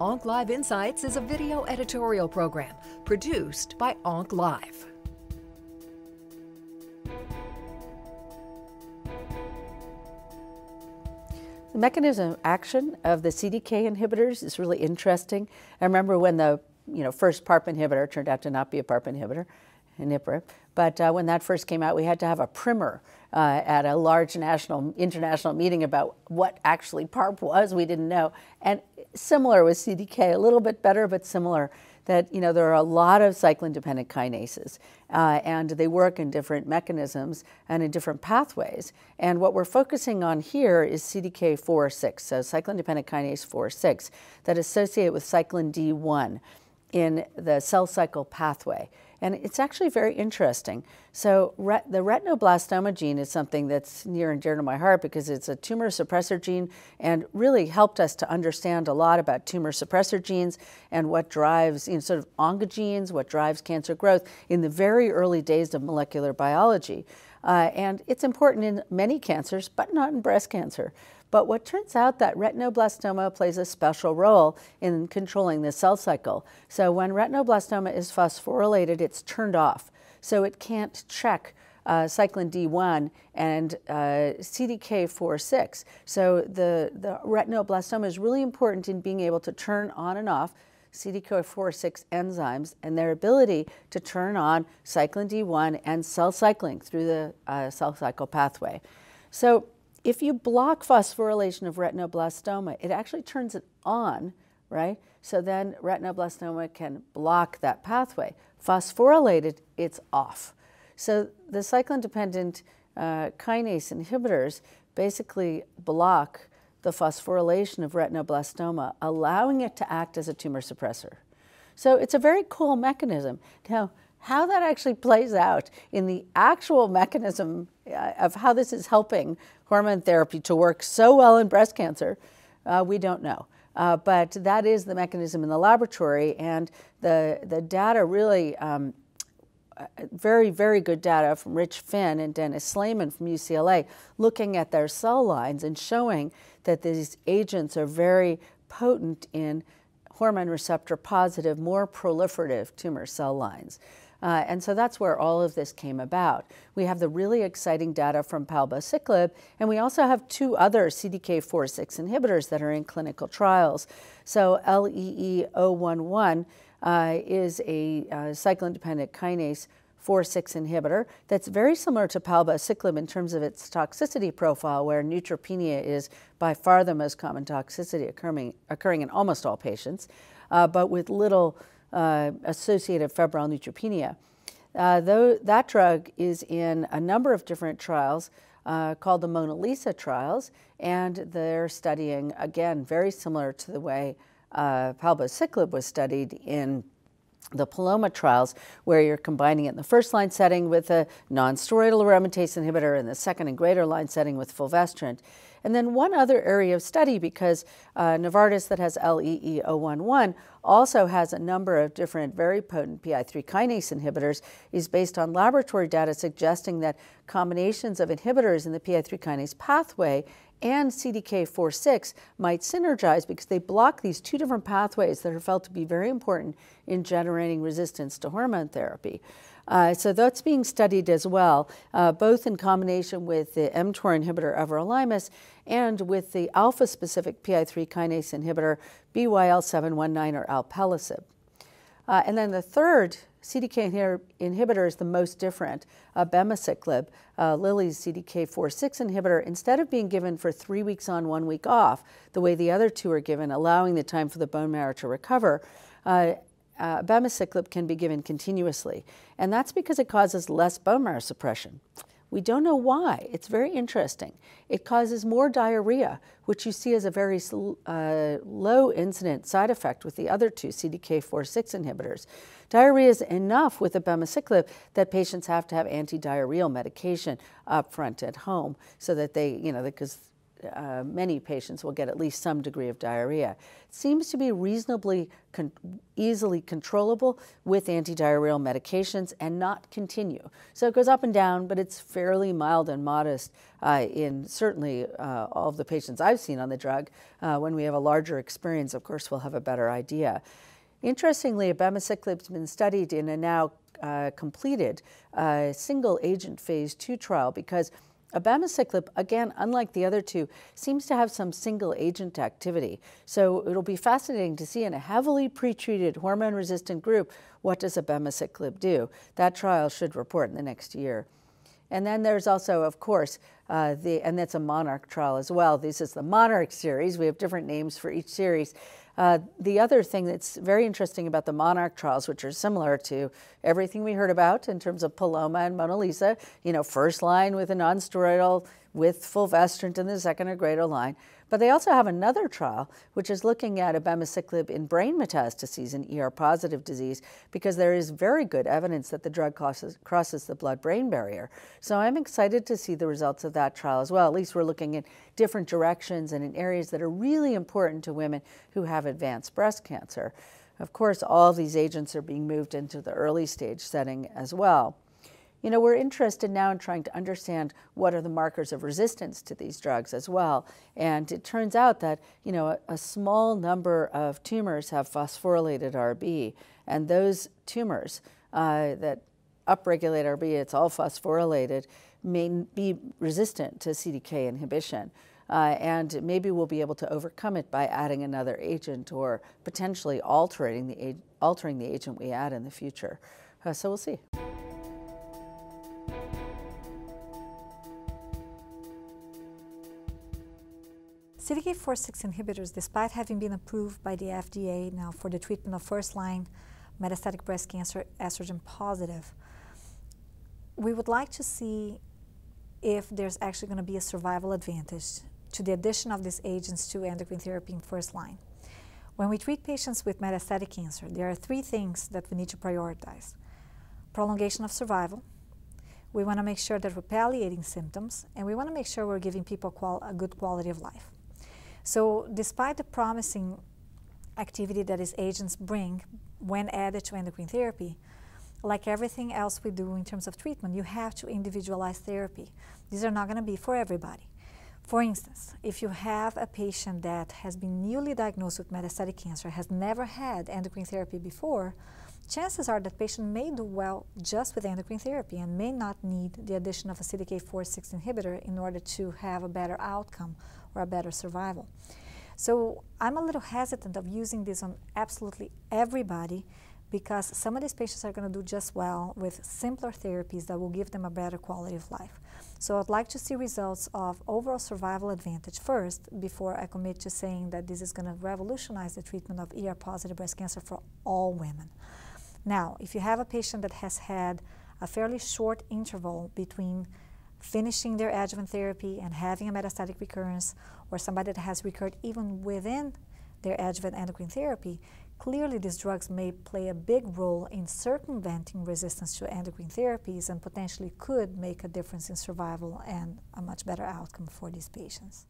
OncLive Insights is a video editorial program produced by Onc Live. The mechanism of action of the CDK inhibitors is really interesting. I remember when the you know, first PARP inhibitor turned out to not be a PARP inhibitor, inhibitor. But uh, when that first came out, we had to have a primer uh, at a large national, international meeting about what actually PARP was. We didn't know. And similar with CDK, a little bit better, but similar. That you know there are a lot of cyclin-dependent kinases, uh, and they work in different mechanisms and in different pathways. And what we're focusing on here is CDK4/6, so cyclin-dependent kinase 4/6, that associate with cyclin D1 in the cell cycle pathway. And it's actually very interesting. So the retinoblastoma gene is something that's near and dear to my heart because it's a tumor suppressor gene and really helped us to understand a lot about tumor suppressor genes and what drives, you know, sort of oncogenes, what drives cancer growth in the very early days of molecular biology. Uh, and it's important in many cancers, but not in breast cancer. But what turns out that retinoblastoma plays a special role in controlling the cell cycle. So when retinoblastoma is phosphorylated, it's turned off. So it can't check uh, cyclin D1 and uh, CDK4/6. So the, the retinoblastoma is really important in being able to turn on and off CDK4/6 enzymes and their ability to turn on cyclin D1 and cell cycling through the uh, cell cycle pathway. So if you block phosphorylation of retinoblastoma, it actually turns it on, right? So then retinoblastoma can block that pathway. Phosphorylated, it's off. So the cyclin-dependent uh, kinase inhibitors basically block the phosphorylation of retinoblastoma, allowing it to act as a tumor suppressor. So it's a very cool mechanism. Now, how that actually plays out in the actual mechanism uh, of how this is helping hormone therapy to work so well in breast cancer, uh, we don't know. Uh, but that is the mechanism in the laboratory, and the, the data really, um, uh, very, very good data from Rich Finn and Dennis Slamon from UCLA, looking at their cell lines and showing that these agents are very potent in hormone receptor positive, more proliferative tumor cell lines. Uh, and so that's where all of this came about. We have the really exciting data from palbociclib, and we also have two other CDK4-6 inhibitors that are in clinical trials. So LEE-011 uh, is a uh, cyclin-dependent kinase 4-6 inhibitor that's very similar to palbociclib in terms of its toxicity profile, where neutropenia is by far the most common toxicity occurring, occurring in almost all patients, uh, but with little uh, associated febrile neutropenia. Uh, though that drug is in a number of different trials uh, called the MONALEESA trials, and they're studying, again, very similar to the way uh, palbociclib was studied in the Paloma trials, where you're combining it in the first line setting with a non-steroidal aromatase inhibitor and the second and greater line setting with fulvestrant. And then one other area of study, because uh, Novartis that has LEE-011 also has a number of different very potent PI3 kinase inhibitors, is based on laboratory data suggesting that combinations of inhibitors in the PI3 kinase pathway and CDK4/6 might synergize because they block these two different pathways that are felt to be very important in generating resistance to hormone therapy. Uh, so that's being studied as well, uh, both in combination with the mTOR inhibitor everolimus and with the alpha-specific PI3 kinase inhibitor BYL719 or alpelisib. Uh, and then the third CDK inhibitor is the most different, abemaciclib, uh, Lilly's CDK4-6 inhibitor, instead of being given for three weeks on, one week off, the way the other two are given, allowing the time for the bone marrow to recover, uh, uh, abemaciclib can be given continuously. And that's because it causes less bone marrow suppression. We don't know why. It's very interesting. It causes more diarrhea, which you see as a very uh, low incident side effect with the other two CDK4-6 inhibitors. Diarrhea is enough with abemaciclib that patients have to have anti-diarrheal medication up front at home so that they, you know, because uh, many patients will get at least some degree of diarrhea. It seems to be reasonably con easily controllable with antidiarrheal medications and not continue. So it goes up and down, but it's fairly mild and modest uh, in certainly uh, all of the patients I've seen on the drug. Uh, when we have a larger experience, of course, we'll have a better idea. Interestingly, abemaciclib's been studied in a now uh, completed single agent phase two trial because Abemaciclib, again, unlike the other two, seems to have some single agent activity. So it'll be fascinating to see in a heavily pretreated hormone resistant group, what does abemaciclib do? That trial should report in the next year. And then there's also, of course, uh, the, and that's a Monarch trial as well. This is the Monarch series. We have different names for each series. Uh, the other thing that's very interesting about the Monarch trials, which are similar to everything we heard about in terms of Paloma and MONALEESA, you know, first line with a nonsteroidal with fulvestrant in the second or greater line. But they also have another trial, which is looking at abemaciclib in brain metastases in ER positive disease, because there is very good evidence that the drug crosses, crosses the blood brain barrier. So I'm excited to see the results of that trial as well. At least we're looking in different directions and in areas that are really important to women who have advanced breast cancer. Of course, all of these agents are being moved into the early stage setting as well. You know, we're interested now in trying to understand what are the markers of resistance to these drugs as well. And it turns out that, you know, a, a small number of tumors have phosphorylated RB. And those tumors uh, that upregulate RB, it's all phosphorylated, may be resistant to CDK inhibition. Uh, and maybe we'll be able to overcome it by adding another agent or potentially altering the, altering the agent we add in the future. Uh, so we'll see. CDK4/6 inhibitors, despite having been approved by the FDA now for the treatment of first-line metastatic breast cancer estrogen positive, we would like to see if there's actually going to be a survival advantage to the addition of these agents to endocrine therapy in first line. When we treat patients with metastatic cancer, there are three things that we need to prioritize. Prolongation of survival, we want to make sure that we're palliating symptoms, and we want to make sure we're giving people a good quality of life. So despite the promising activity that these agents bring when added to endocrine therapy, like everything else we do in terms of treatment, you have to individualize therapy. These are not going to be for everybody. For instance, if you have a patient that has been newly diagnosed with metastatic cancer, has never had endocrine therapy before, chances are that patient may do well just with endocrine therapy and may not need the addition of a CDK4/6 inhibitor in order to have a better outcome or a better survival. So I'm a little hesitant of using this on absolutely everybody because some of these patients are going to do just well with simpler therapies that will give them a better quality of life. So I'd like to see results of overall survival advantage first before I commit to saying that this is going to revolutionize the treatment of ER positive breast cancer for all women. Now, if you have a patient that has had a fairly short interval between finishing their adjuvant therapy and having a metastatic recurrence, or somebody that has recurred even within their adjuvant endocrine therapy, clearly these drugs may play a big role in circumventing resistance to endocrine therapies and potentially could make a difference in survival and a much better outcome for these patients.